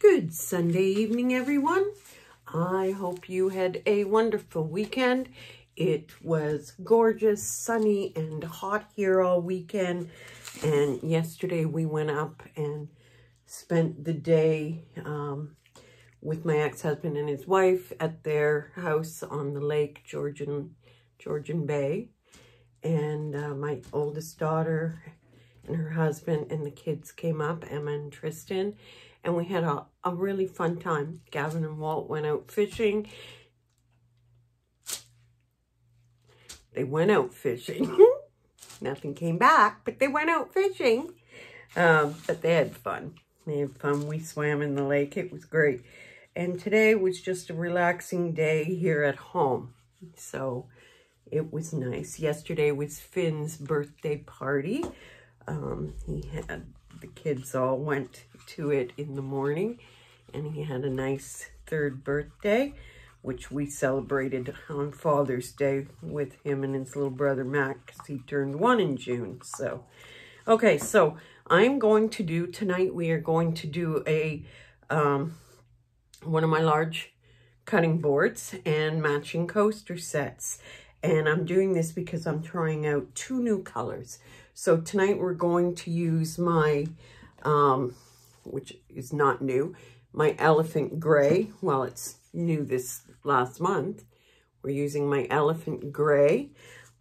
Good Sunday evening, everyone. I hope you had a wonderful weekend. It was gorgeous, sunny, and hot here all weekend. And yesterday we went up and spent the day um, with my ex-husband and his wife at their house on the lake, Georgian, Georgian Bay. And uh, my oldest daughter and her husband and the kids came up, Emma and Tristan, and we had a, a really fun time. Gavin and Walt went out fishing. They went out fishing. Nothing came back, but they went out fishing. Um, but they had fun. They had fun. We swam in the lake. It was great. And today was just a relaxing day here at home. So it was nice. Yesterday was Finn's birthday party. Um, he had, the kids all went to it in the morning and he had a nice third birthday, which we celebrated on Father's Day with him and his little brother because he turned one in June. So, okay, so I'm going to do, tonight we are going to do a, um, one of my large cutting boards and matching coaster sets. And I'm doing this because I'm trying out two new colors. So tonight we're going to use my, um, which is not new, my elephant gray. Well, it's new this last month. We're using my elephant gray,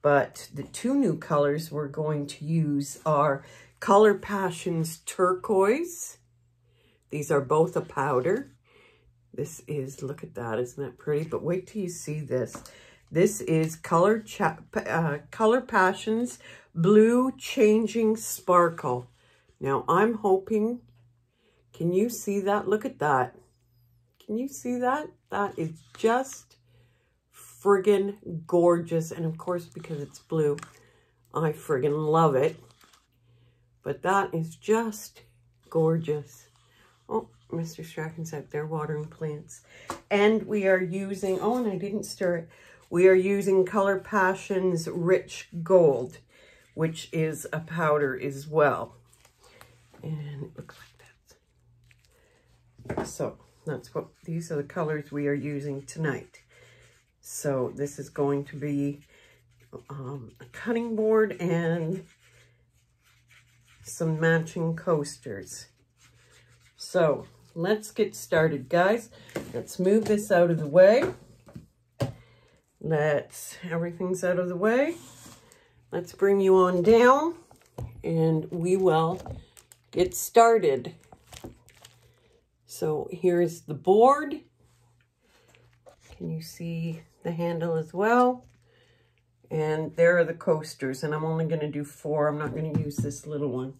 but the two new colors we're going to use are Color Passions Turquoise. These are both a powder. This is, look at that, isn't that pretty? But wait till you see this. This is Color, uh, Color Passions Blue Changing Sparkle. Now, I'm hoping, can you see that? Look at that. Can you see that? That is just friggin' gorgeous. And of course, because it's blue, I friggin' love it. But that is just gorgeous. Oh, Mr. Strachan's out there watering plants. And we are using, oh, and I didn't stir it. We are using Color Passions Rich Gold which is a powder as well. And it looks like that. So that's what, these are the colors we are using tonight. So this is going to be um, a cutting board and some matching coasters. So let's get started, guys. Let's move this out of the way. Let's, everything's out of the way let's bring you on down and we will get started. So here's the board. Can you see the handle as well? And there are the coasters, and I'm only going to do four. I'm not going to use this little one.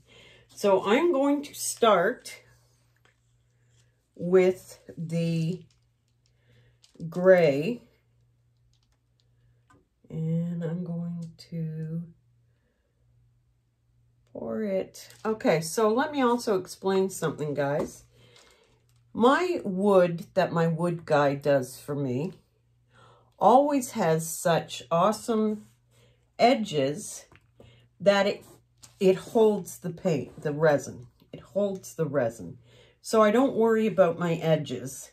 So I'm going to start with the gray and I'm going to pour it. Okay, so let me also explain something, guys. My wood that my wood guy does for me always has such awesome edges that it it holds the paint, the resin. It holds the resin. So I don't worry about my edges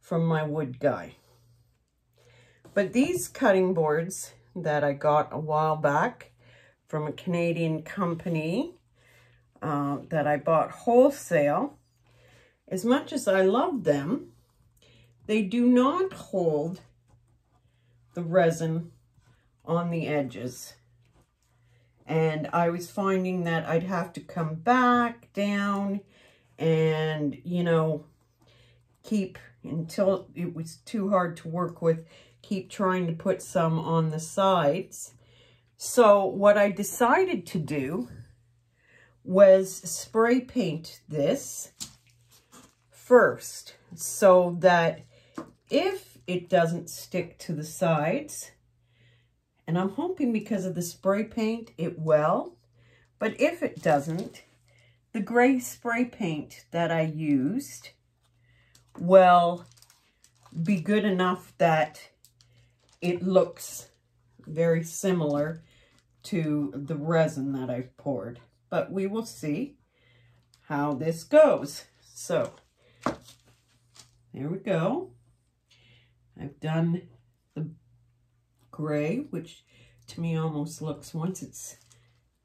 from my wood guy. But these cutting boards that I got a while back from a Canadian company uh, that I bought wholesale, as much as I love them, they do not hold the resin on the edges. And I was finding that I'd have to come back down and, you know, keep until it was too hard to work with keep trying to put some on the sides. So what I decided to do was spray paint this first so that if it doesn't stick to the sides, and I'm hoping because of the spray paint it will, but if it doesn't, the gray spray paint that I used will be good enough that it looks very similar to the resin that I've poured. But we will see how this goes. So There we go. I've done the gray, which to me almost looks, once it's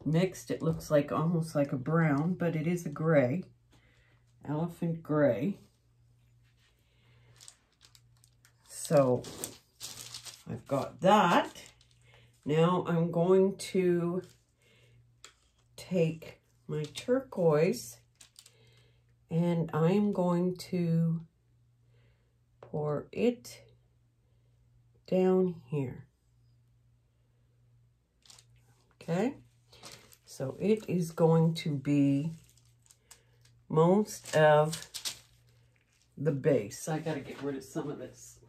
mixed, it looks like almost like a brown, but it is a gray, elephant gray. So I've got that. Now I'm going to take my turquoise and I'm going to pour it down here. Okay, so it is going to be most of the base. I got to get rid of some of this.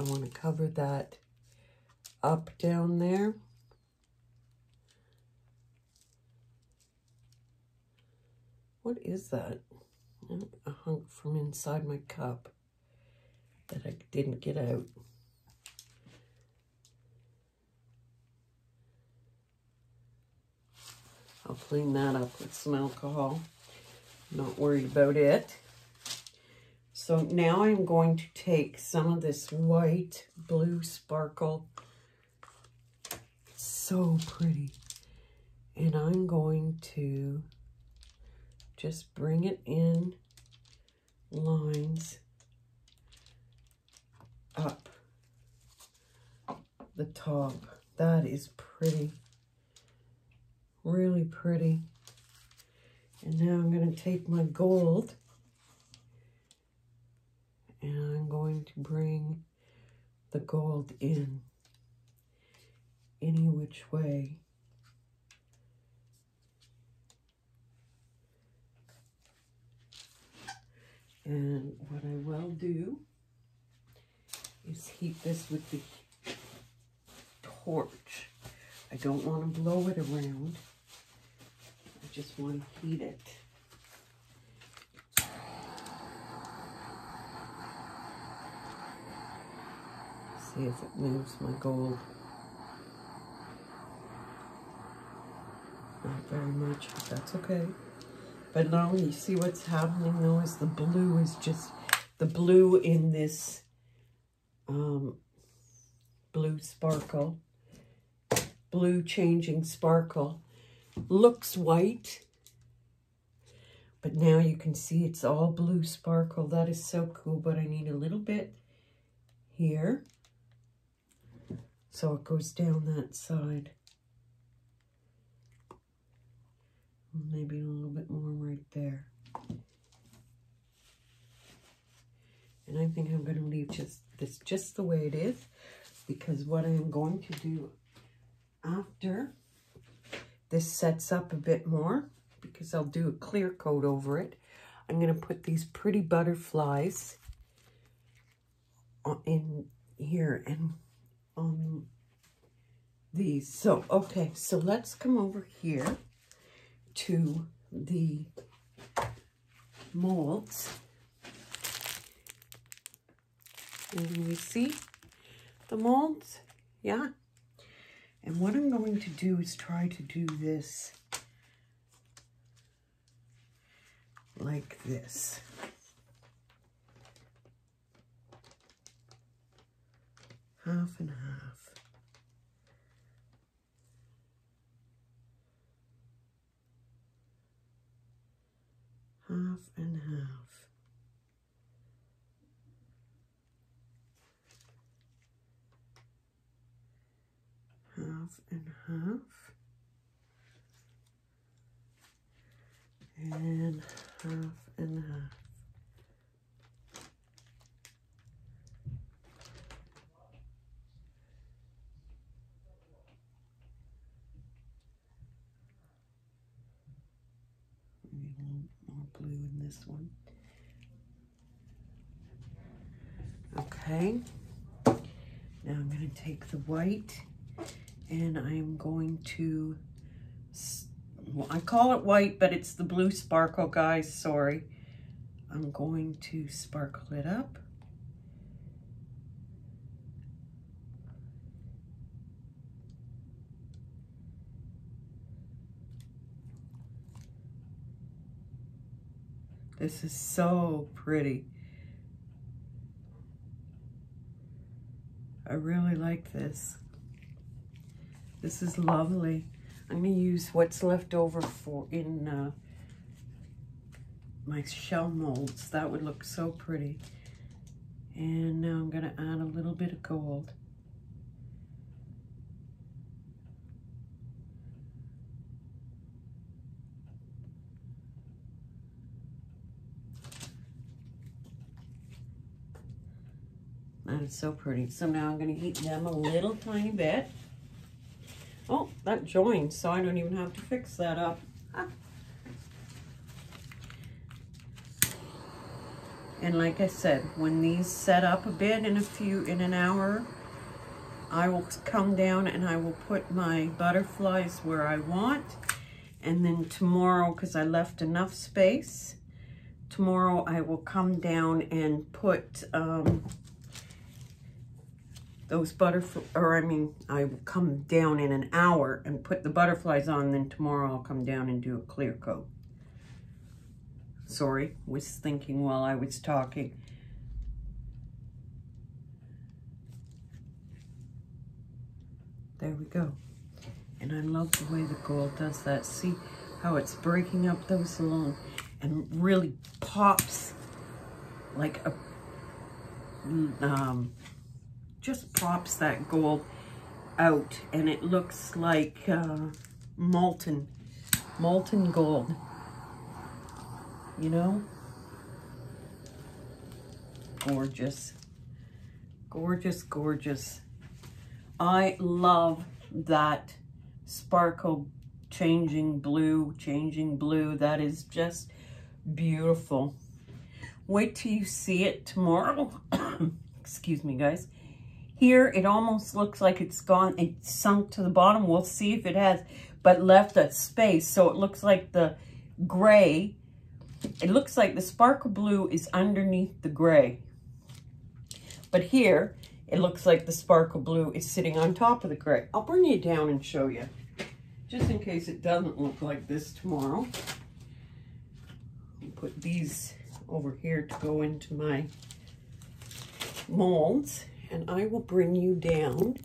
I want to cover that up down there. What is that? A hunk from inside my cup that I didn't get out. I'll clean that up with some alcohol. Not worried about it. So now I'm going to take some of this white blue sparkle. so pretty. And I'm going to just bring it in lines up the top. That is pretty. Really pretty. And now I'm going to take my gold and I'm going to bring the gold in any which way. And what I will do is heat this with the torch. I don't want to blow it around. I just want to heat it. See if it moves my gold. Not very much, but that's okay. But now you see what's happening though is the blue is just, the blue in this um, blue sparkle, blue changing sparkle, looks white, but now you can see it's all blue sparkle. That is so cool, but I need a little bit here. So it goes down that side. Maybe a little bit more right there. And I think I'm going to leave just this just the way it is because what I'm going to do after this sets up a bit more because I'll do a clear coat over it. I'm going to put these pretty butterflies uh, in here and on these. So, okay, so let's come over here to the molds. And we see the molds, yeah. And what I'm going to do is try to do this like this. Half and half. Half and half. Half and half. And half and half. Blue in this one. Okay. Now I'm going to take the white and I'm going to, well, I call it white, but it's the blue sparkle, guys. Sorry. I'm going to sparkle it up. This is so pretty. I really like this. This is lovely. I'm going to use what's left over for in uh, my shell molds. That would look so pretty. And now I'm going to add a little bit of gold. Is so pretty. So now I'm going to heat them a little tiny bit. Oh, that joins, so I don't even have to fix that up. Ah. And like I said, when these set up a bit in a few, in an hour, I will come down and I will put my butterflies where I want. And then tomorrow, because I left enough space, tomorrow I will come down and put um, those butterflies, or I mean, I will come down in an hour and put the butterflies on, then tomorrow I'll come down and do a clear coat. Sorry, was thinking while I was talking. There we go. And I love the way the gold does that. See how it's breaking up those along and really pops like a, um, just pops that gold out and it looks like uh, molten, molten gold you know? Gorgeous. Gorgeous, gorgeous. I love that sparkle changing blue, changing blue. That is just beautiful. Wait till you see it tomorrow. Excuse me, guys. Here, it almost looks like it's gone, it sunk to the bottom. We'll see if it has, but left a space. So it looks like the gray it looks like the sparkle blue is underneath the gray. But here, it looks like the sparkle blue is sitting on top of the gray. I'll bring you down and show you, just in case it doesn't look like this tomorrow. I'll put these over here to go into my molds, and I will bring you down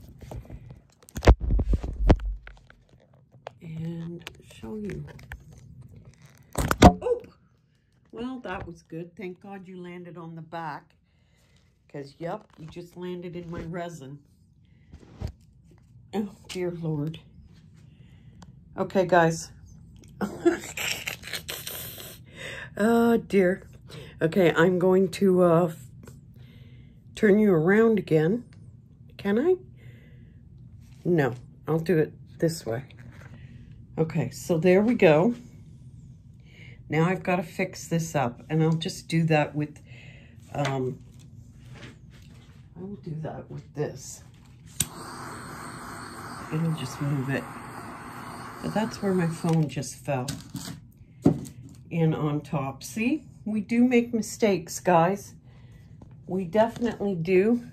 and show you. Oh, well, that was good. Thank God you landed on the back. Because, yep, you just landed in my resin. Oh, dear Lord. Okay, guys. oh, dear. Okay, I'm going to uh, turn you around again. Can I? No, I'll do it this way. Okay, so there we go. Now I've got to fix this up, and I'll just do that with, um, I will do that with this. It'll just move it. But that's where my phone just fell in on top. See, we do make mistakes, guys. We definitely do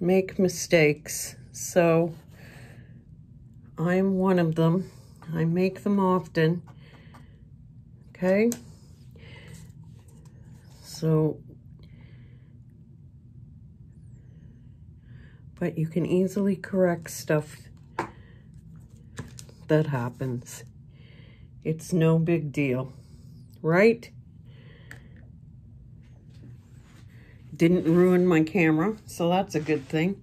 make mistakes. So I'm one of them. I make them often okay? So, but you can easily correct stuff that happens. It's no big deal, right? Didn't ruin my camera, so that's a good thing.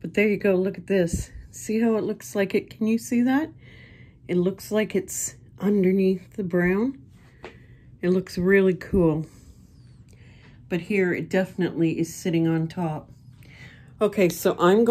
But there you go, look at this. See how it looks like it, can you see that? It looks like it's underneath the brown. It looks really cool. But here it definitely is sitting on top. Okay, so I'm going